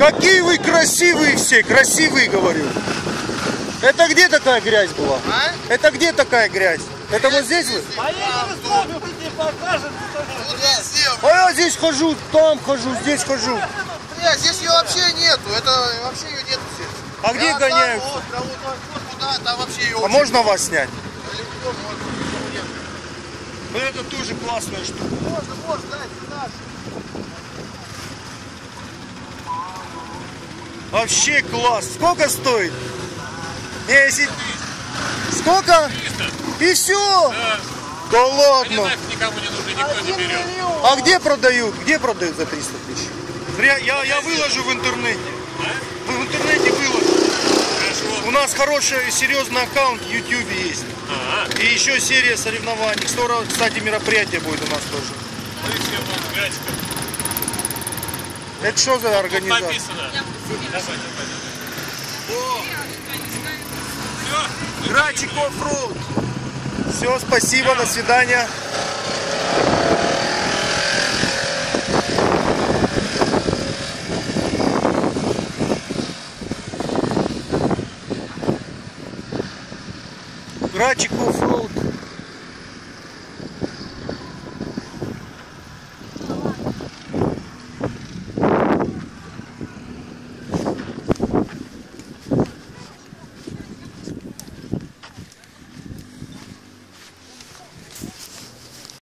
Какие вы красивые все, красивые, говорю. Это где такая грязь была? А? Это где такая грязь? Это вот здесь вы? А я здесь хожу, там хожу, здесь хожу. Бля, здесь ее вообще нету. Это вообще ее нету здесь. А где ее А можно вас снять? Вот это тоже классная штука. Можно, можно, да, это наш. Вообще класс. Сколько стоит? Не, если... Сколько? И все? Да ладно. нафиг никому не нужны, никто не берет. А где продают? Где продают за 300 тысяч? Я, я, я выложу в интернете. В интернете выложу. Хорошо. У нас хороший, серьезный аккаунт в YouTube есть. Ага. И еще серия соревнований. Скоро, кстати, мероприятие будет у нас тоже. Мы все. Это что за Тут организация? написано. Давай, давай. Все. Гратик оффроуд. Все, спасибо, до свидания. Гратик оффроуд.